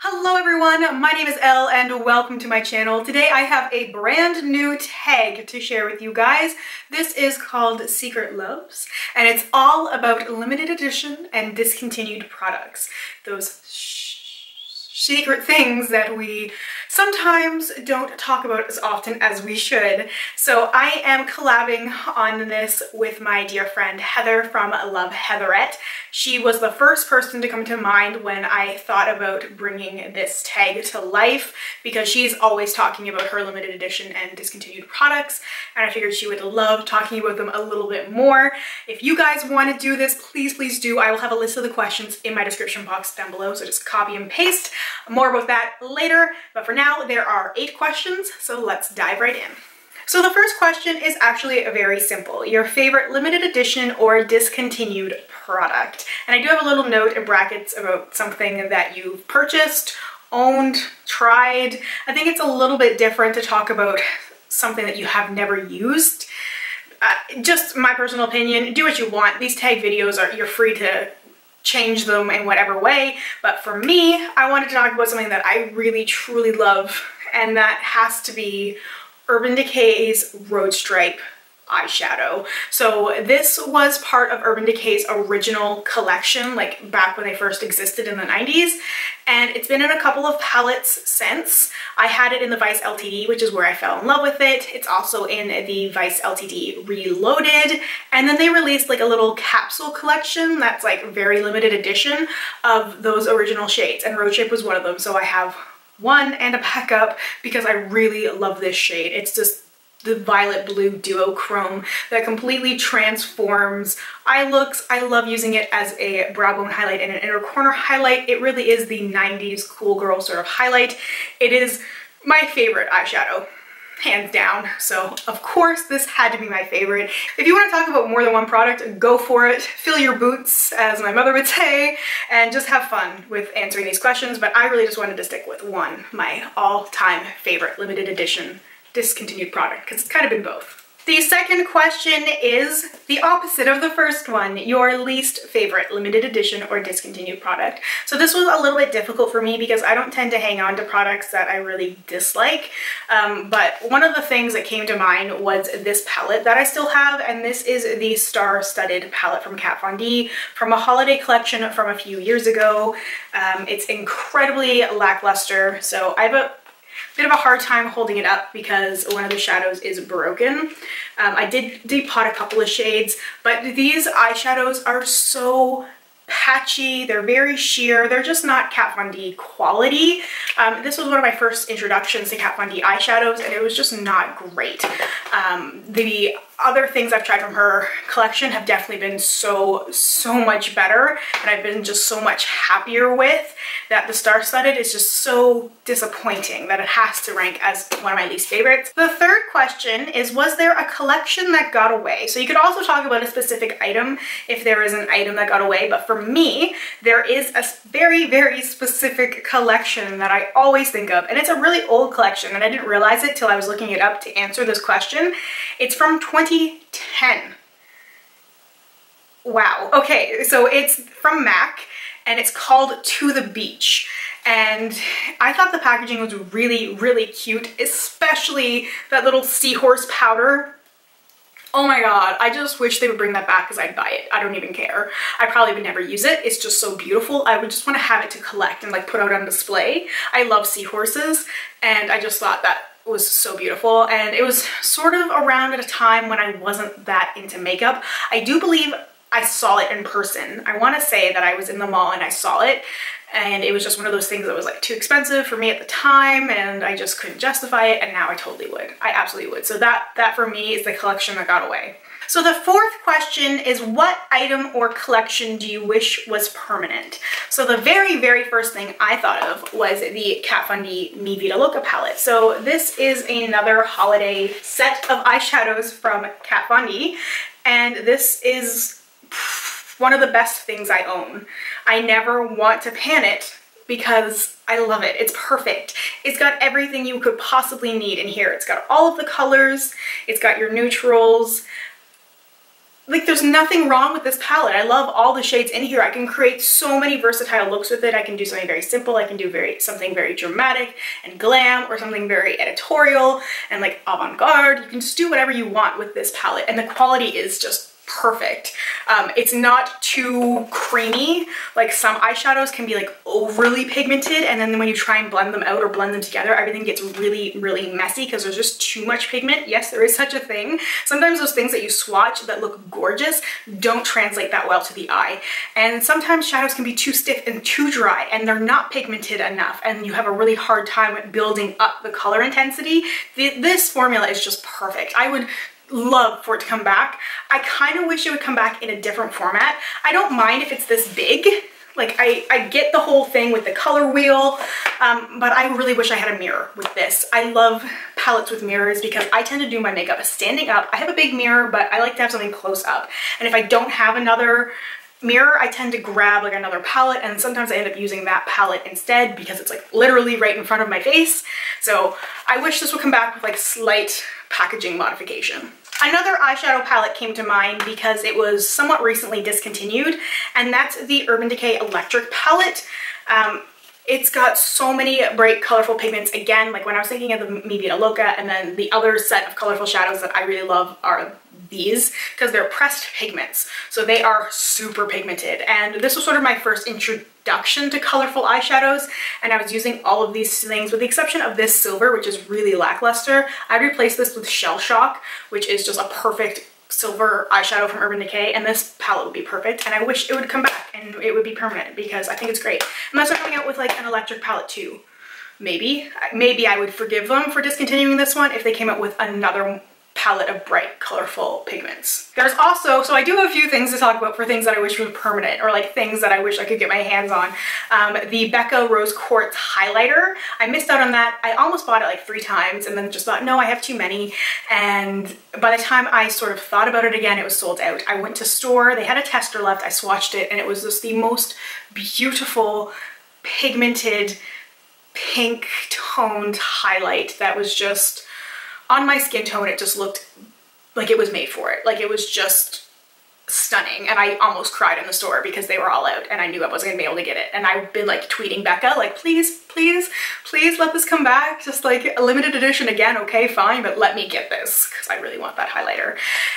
Hello everyone, my name is Elle and welcome to my channel. Today I have a brand new tag to share with you guys. This is called Secret Loves and it's all about limited edition and discontinued products. Those secret things that we sometimes don't talk about as often as we should. So I am collabing on this with my dear friend Heather from Love Heatherette. She was the first person to come to mind when I thought about bringing this tag to life because she's always talking about her limited edition and discontinued products and I figured she would love talking about them a little bit more. If you guys want to do this, please, please do. I will have a list of the questions in my description box down below, so just copy and paste. More about that later, but for now, there are eight questions, so let's dive right in. So the first question is actually a very simple. Your favorite limited edition or discontinued product. And I do have a little note in brackets about something that you've purchased, owned, tried. I think it's a little bit different to talk about something that you have never used. Uh, just my personal opinion, do what you want. These tag videos are, you're free to change them in whatever way. But for me, I wanted to talk about something that I really truly love and that has to be Urban Decay's Road Stripe eyeshadow. So this was part of Urban Decay's original collection, like back when they first existed in the 90s. And it's been in a couple of palettes since. I had it in the Vice LTD, which is where I fell in love with it. It's also in the Vice LTD Reloaded. And then they released like a little capsule collection that's like very limited edition of those original shades. And Road Stripe was one of them. So I have one and a backup because I really love this shade. It's just the violet blue duochrome that completely transforms eye looks. I love using it as a brow bone highlight and an inner corner highlight. It really is the 90s cool girl sort of highlight. It is my favorite eyeshadow hands down. So of course this had to be my favorite. If you want to talk about more than one product, go for it. Fill your boots, as my mother would say, and just have fun with answering these questions. But I really just wanted to stick with one, my all-time favorite limited edition discontinued product because it's kind of been both. The second question is the opposite of the first one, your least favorite limited edition or discontinued product. So this was a little bit difficult for me because I don't tend to hang on to products that I really dislike. Um, but one of the things that came to mind was this palette that I still have, and this is the Star Studded palette from Kat Von D from a holiday collection from a few years ago. Um, it's incredibly lackluster, so I have a bit of a hard time holding it up because one of the shadows is broken. Um, I did depot a couple of shades, but these eyeshadows are so patchy, they're very sheer, they're just not Kat Von D quality. Um, this was one of my first introductions to Kat Von D eyeshadows and it was just not great. Um, the other things I've tried from her collection have definitely been so, so much better and I've been just so much happier with that the Star Studded is just so disappointing that it has to rank as one of my least favorites. The third question is, was there a collection that got away? So you could also talk about a specific item if there is an item that got away, but for me, there is a very, very specific collection that I always think of, and it's a really old collection, and I didn't realize it till I was looking it up to answer this question. It's from 2010. Wow. Okay, so it's from MAC and it's called To the Beach. And I thought the packaging was really, really cute, especially that little seahorse powder. Oh my god, I just wish they would bring that back because I'd buy it. I don't even care. I probably would never use it. It's just so beautiful. I would just want to have it to collect and like put out on display. I love seahorses and I just thought that was so beautiful and it was sort of around at a time when I wasn't that into makeup. I do believe I saw it in person. I want to say that I was in the mall and I saw it and it was just one of those things that was like too expensive for me at the time and I just couldn't justify it and now I totally would. I absolutely would. So that, that for me is the collection that got away. So the fourth question is what item or collection do you wish was permanent? So the very, very first thing I thought of was the Kat Von D Mi Vida Loca palette. So this is another holiday set of eyeshadows from Kat Von D. And this is one of the best things I own. I never want to pan it because I love it. It's perfect. It's got everything you could possibly need in here. It's got all of the colors. It's got your neutrals. like there's nothing wrong with this palette. I love all the shades in here. I can create so many versatile looks with it. I can do something very simple. I can do very something very dramatic and glam or something very editorial and like avant-garde. You can just do whatever you want with this palette and the quality is just perfect. Um, it's not too creamy. Like some eyeshadows can be like overly pigmented and then when you try and blend them out or blend them together, everything gets really, really messy because there's just too much pigment. Yes, there is such a thing. Sometimes those things that you swatch that look gorgeous don't translate that well to the eye. And sometimes shadows can be too stiff and too dry and they're not pigmented enough and you have a really hard time building up the color intensity. This formula is just perfect. I would love for it to come back. I kind of wish it would come back in a different format. I don't mind if it's this big. Like I, I get the whole thing with the color wheel, um, but I really wish I had a mirror with this. I love palettes with mirrors because I tend to do my makeup standing up. I have a big mirror, but I like to have something close up. And if I don't have another mirror, I tend to grab like another palette and sometimes I end up using that palette instead because it's like literally right in front of my face. So I wish this would come back with like slight packaging modification. Another eyeshadow palette came to mind because it was somewhat recently discontinued, and that's the Urban Decay Electric palette. Um, it's got so many bright, colorful pigments. Again, like when I was thinking of the Mi Vida Loca, and then the other set of colorful shadows that I really love are these because they're pressed pigments. So they are super pigmented. And this was sort of my first introduction to colorful eyeshadows. And I was using all of these things with the exception of this silver, which is really lackluster. I replaced this with Shell Shock, which is just a perfect silver eyeshadow from Urban Decay and this palette would be perfect and I wish it would come back and it would be permanent because I think it's great. Unless they're coming out with like an electric palette too. Maybe. Maybe I would forgive them for discontinuing this one if they came out with another palette of bright, colorful pigments. There's also, so I do have a few things to talk about for things that I wish were permanent or like things that I wish I could get my hands on. Um, the Becca Rose Quartz highlighter. I missed out on that. I almost bought it like three times and then just thought, no, I have too many. And by the time I sort of thought about it again, it was sold out. I went to store, they had a tester left, I swatched it and it was just the most beautiful pigmented pink toned highlight that was just on my skin tone, it just looked like it was made for it. Like it was just stunning. And I almost cried in the store because they were all out and I knew I wasn't gonna be able to get it. And I've been like tweeting Becca like please please please let this come back. Just like a limited edition again okay fine but let me get this because I really want that highlighter.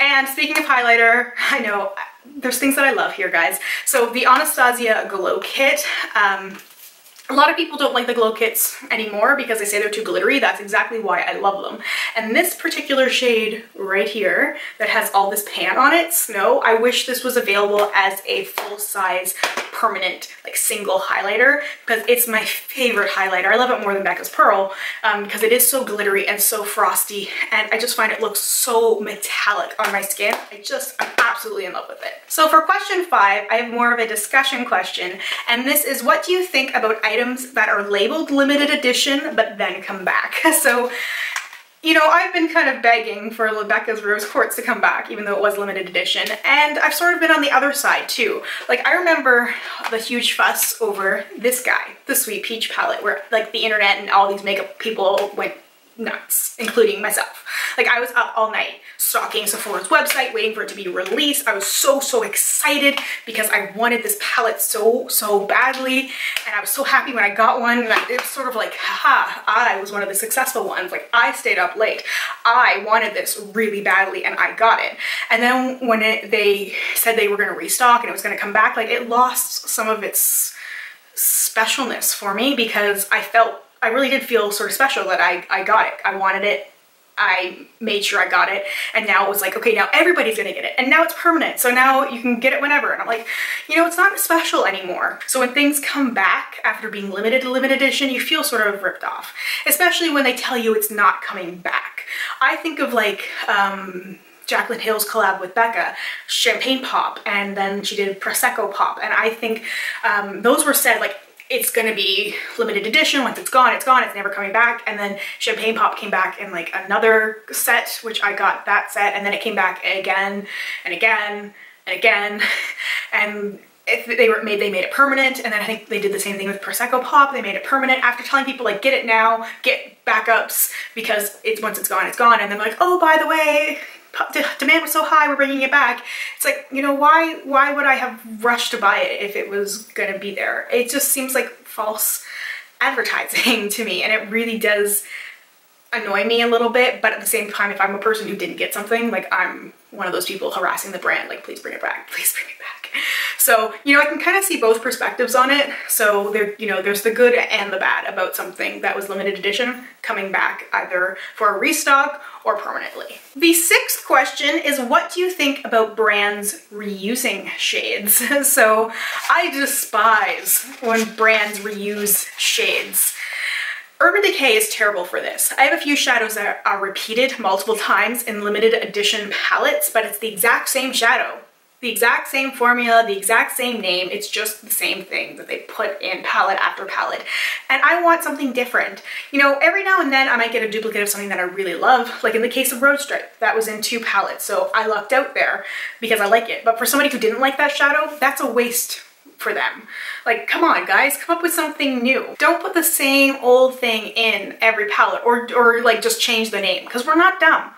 And speaking of highlighter I know there's things that I love here guys. So the Anastasia glow kit um, a lot of people don't like the glow kits anymore because they say they're too glittery. That's exactly why I love them. And this particular shade right here that has all this pan on it, Snow, I wish this was available as a full-size permanent like single highlighter because it's my favorite highlighter. I love it more than Becca's Pearl um, because it is so glittery and so frosty and I just find it looks so metallic on my skin. I just, I'm absolutely in love with it. So for question five, I have more of a discussion question and this is what do you think about items that are labeled limited edition but then come back? So you know, I've been kind of begging for Becca's Rose Quartz to come back, even though it was limited edition, and I've sort of been on the other side too. Like, I remember the huge fuss over this guy, the Sweet Peach palette, where like the internet and all these makeup people went nuts, including myself. Like I was up all night stalking Sephora's website, waiting for it to be released. I was so, so excited because I wanted this palette so, so badly. And I was so happy when I got one. And it was sort of like, haha, I was one of the successful ones. Like I stayed up late. I wanted this really badly and I got it. And then when it, they said they were gonna restock and it was gonna come back, like it lost some of its specialness for me because I felt I really did feel sort of special that I, I got it. I wanted it. I made sure I got it. And now it was like, okay, now everybody's gonna get it. And now it's permanent. So now you can get it whenever. And I'm like, you know, it's not special anymore. So when things come back after being limited to limited edition, you feel sort of ripped off. Especially when they tell you it's not coming back. I think of like, um, Jaclyn Hill's collab with Becca, Champagne Pop, and then she did Prosecco Pop. And I think um, those were said like it's gonna be limited edition. Once it's gone, it's gone, it's never coming back. And then Champagne Pop came back in like another set, which I got that set, and then it came back again and again and again. And they were made they made it permanent and then I think they did the same thing with Prosecco Pop they made it permanent after telling people like get it now get backups because it's once it's gone it's gone and then like oh by the way demand was so high, we're bringing it back. It's like, you know, why, why would I have rushed to buy it if it was gonna be there? It just seems like false advertising to me and it really does annoy me a little bit, but at the same time, if I'm a person who didn't get something, like I'm one of those people harassing the brand, like please bring it back, please bring it back. So, you know, I can kind of see both perspectives on it. So there, you know, there's the good and the bad about something that was limited edition coming back either for a restock or permanently. The sixth question is what do you think about brands reusing shades? so I despise when brands reuse shades. Urban Decay is terrible for this. I have a few shadows that are repeated multiple times in limited edition palettes, but it's the exact same shadow. The exact same formula, the exact same name, it's just the same thing that they put in palette after palette. And I want something different. You know, every now and then I might get a duplicate of something that I really love, like in the case of Road Stripe, that was in two palettes, so I lucked out there because I like it. But for somebody who didn't like that shadow, that's a waste for them. Like, come on guys, come up with something new. Don't put the same old thing in every palette or, or like just change the name because we're not dumb.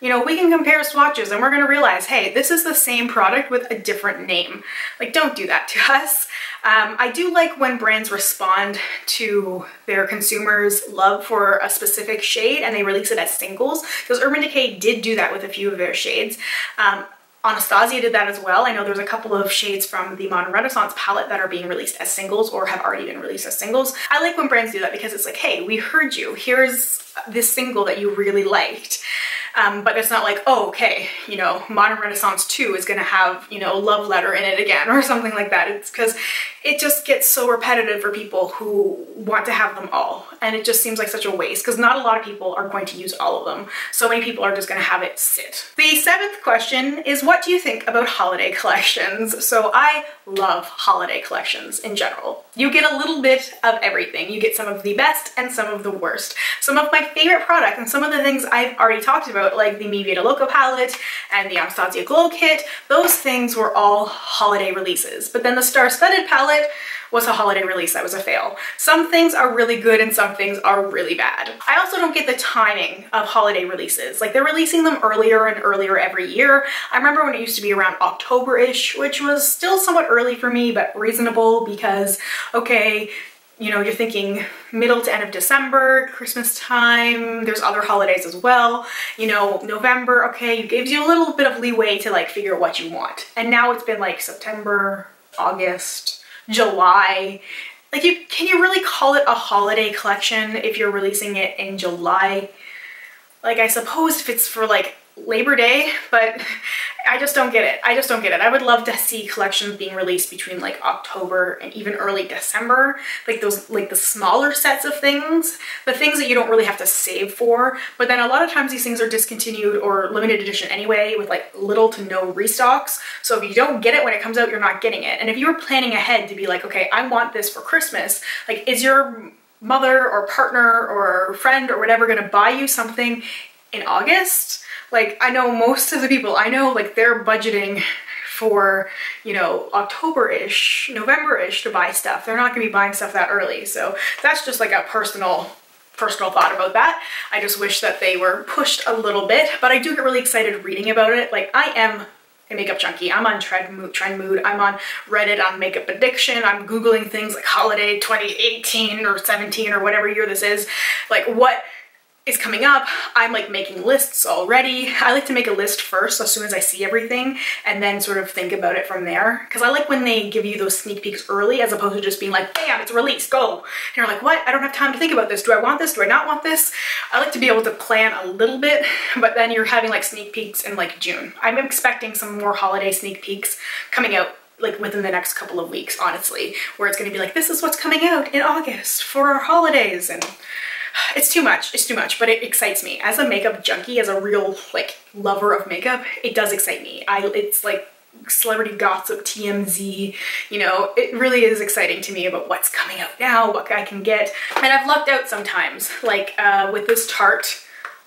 You know, we can compare swatches and we're gonna realize, hey, this is the same product with a different name. Like, don't do that to us. Um, I do like when brands respond to their consumers' love for a specific shade and they release it as singles, because Urban Decay did do that with a few of their shades. Um, Anastasia did that as well. I know there's a couple of shades from the Modern Renaissance palette that are being released as singles or have already been released as singles. I like when brands do that because it's like, hey, we heard you. Here's this single that you really liked. Um, but it's not like, oh, okay, you know, Modern Renaissance 2 is gonna have, you know, love letter in it again or something like that. It's because it just gets so repetitive for people who want to have them all. And it just seems like such a waste because not a lot of people are going to use all of them. So many people are just gonna have it sit. The seventh question is what do you think about holiday collections? So I love holiday collections in general. You get a little bit of everything. You get some of the best and some of the worst. Some of my favorite products and some of the things I've already talked about like the Mi Vida Loca palette and the Anastasia Glow Kit, those things were all holiday releases. But then the Star Studded palette was a holiday release that was a fail. Some things are really good and some things are really bad. I also don't get the timing of holiday releases. Like they're releasing them earlier and earlier every year. I remember when it used to be around October-ish, which was still somewhat early for me, but reasonable because, okay, you know, you're thinking middle to end of December, Christmas time, there's other holidays as well. You know, November, okay, it gives you a little bit of leeway to like figure out what you want. And now it's been like September, August, July. Like you, can you really call it a holiday collection if you're releasing it in July? Like I suppose if it's for like Labor Day, but I just don't get it. I just don't get it. I would love to see collections being released between like October and even early December, like those like the smaller sets of things, the things that you don't really have to save for. But then a lot of times these things are discontinued or limited edition anyway with like little to no restocks. So if you don't get it when it comes out, you're not getting it. And if you were planning ahead to be like, okay, I want this for Christmas, like is your mother or partner or friend or whatever gonna buy you something in August? Like I know most of the people I know, like they're budgeting for, you know, October-ish, November-ish to buy stuff. They're not gonna be buying stuff that early. So that's just like a personal personal thought about that. I just wish that they were pushed a little bit, but I do get really excited reading about it. Like I am a makeup junkie. I'm on Trend Mood, Trend Mood. I'm on Reddit on Makeup Addiction. I'm Googling things like holiday 2018 or 17 or whatever year this is. Like what is coming up, I'm like making lists already. I like to make a list first as soon as I see everything and then sort of think about it from there. Cause I like when they give you those sneak peeks early as opposed to just being like, bam, it's released, go. And you're like, what? I don't have time to think about this. Do I want this? Do I not want this? I like to be able to plan a little bit, but then you're having like sneak peeks in like June. I'm expecting some more holiday sneak peeks coming out like within the next couple of weeks, honestly, where it's gonna be like, this is what's coming out in August for our holidays. And it's too much, it's too much, but it excites me. As a makeup junkie, as a real like lover of makeup, it does excite me. I, it's like celebrity gossip, TMZ, you know, it really is exciting to me about what's coming out now, what I can get. And I've lucked out sometimes, like uh, with this Tarte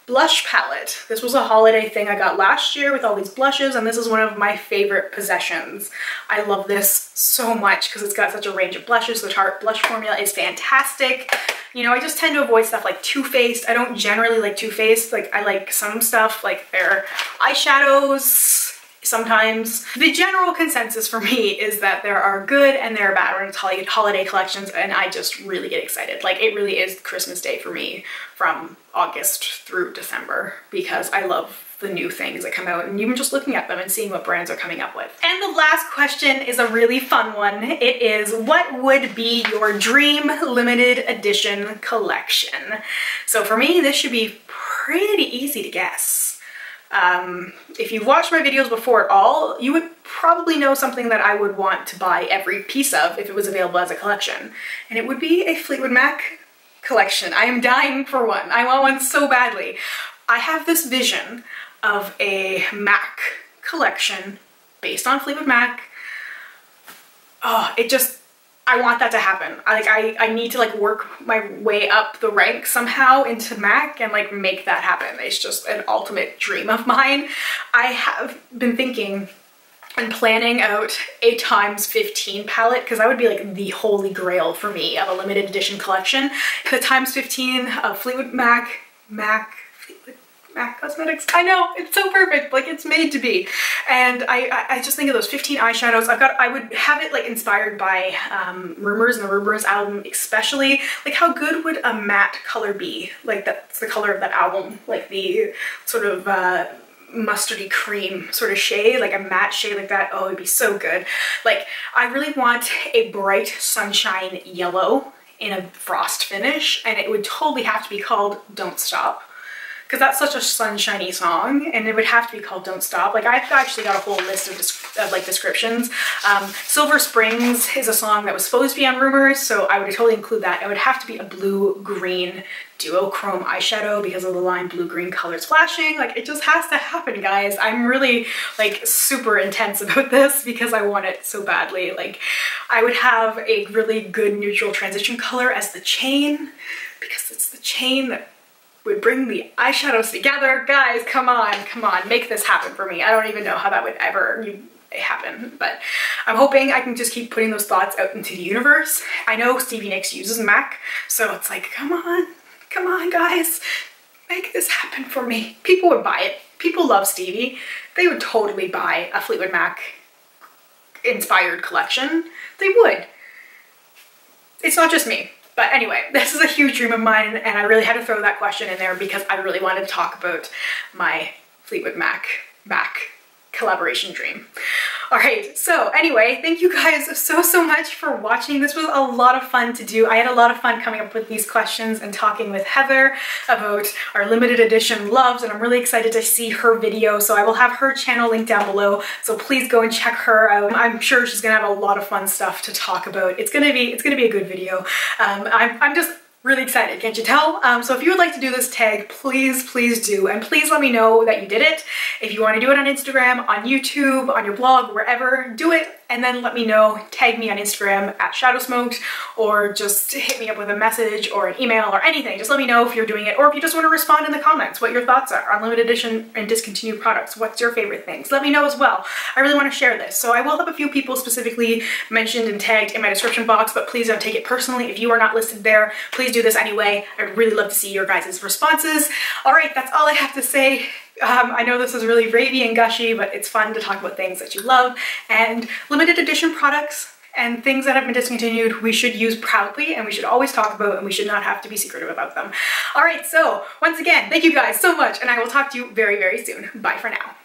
blush palette. This was a holiday thing I got last year with all these blushes and this is one of my favorite possessions. I love this so much because it's got such a range of blushes. The Tarte blush formula is fantastic. You know, I just tend to avoid stuff like Too Faced. I don't generally like Too Faced. Like I like some stuff like their eyeshadows, sometimes. The general consensus for me is that there are good and there are bad it's holiday collections and I just really get excited. Like it really is Christmas Day for me from August through December because I love the new things that come out and even just looking at them and seeing what brands are coming up with. And the last question is a really fun one. It is what would be your dream limited edition collection? So for me, this should be pretty easy to guess. Um, if you've watched my videos before at all, you would probably know something that I would want to buy every piece of if it was available as a collection. And it would be a Fleetwood Mac collection. I am dying for one. I want one so badly. I have this vision of a Mac collection based on Fleetwood Mac. Oh, it just, I want that to happen. I, like I, I need to like work my way up the rank somehow into Mac and like make that happen. It's just an ultimate dream of mine. I have been thinking and planning out a times 15 palette because that would be like the holy grail for me of a limited edition collection. The times 15 of Fleetwood Mac, Mac, Fleetwood MAC Cosmetics. I know, it's so perfect, like it's made to be. And I, I just think of those 15 eyeshadows. I've got, I would have it like inspired by um, Rumours and the Rumours album especially. Like how good would a matte color be? Like that's the color of that album, like the sort of uh, mustardy cream sort of shade, like a matte shade like that. Oh, it'd be so good. Like I really want a bright sunshine yellow in a frost finish and it would totally have to be called Don't Stop because that's such a sunshiny song and it would have to be called Don't Stop. Like I've actually got a whole list of, of like descriptions. Um, Silver Springs is a song that was supposed to be on Rumours, so I would totally include that. It would have to be a blue-green duochrome eyeshadow because of the line blue-green colors flashing. Like it just has to happen, guys. I'm really like super intense about this because I want it so badly. Like I would have a really good neutral transition color as the chain because it's the chain that would bring the eyeshadows together. Guys, come on, come on, make this happen for me. I don't even know how that would ever happen, but I'm hoping I can just keep putting those thoughts out into the universe. I know Stevie Nicks uses MAC, so it's like, come on, come on, guys, make this happen for me. People would buy it. People love Stevie. They would totally buy a Fleetwood Mac inspired collection. They would. It's not just me. But anyway, this is a huge dream of mine and I really had to throw that question in there because I really wanted to talk about my Fleetwood Mac back collaboration dream. All right, so anyway, thank you guys so, so much for watching. This was a lot of fun to do. I had a lot of fun coming up with these questions and talking with Heather about our limited edition loves, and I'm really excited to see her video. So I will have her channel linked down below, so please go and check her out. I'm sure she's gonna have a lot of fun stuff to talk about. It's gonna be, it's gonna be a good video. Um, I'm, I'm just really excited, can't you tell? Um, so if you would like to do this tag, please, please do. And please let me know that you did it. If you want to do it on Instagram, on YouTube, on your blog, wherever, do it and then let me know, tag me on Instagram at Shadowsmoked or just hit me up with a message or an email or anything. Just let me know if you're doing it or if you just want to respond in the comments what your thoughts are on limited edition and discontinued products. What's your favorite things? Let me know as well. I really want to share this. So I will have a few people specifically mentioned and tagged in my description box, but please don't take it personally. If you are not listed there, please do this anyway. I'd really love to see your guys' responses. All right, that's all I have to say. Um, I know this is really ravey and gushy, but it's fun to talk about things that you love and limited edition products and things that have been discontinued we should use proudly and we should always talk about and we should not have to be secretive about them. All right, so once again, thank you guys so much and I will talk to you very, very soon. Bye for now.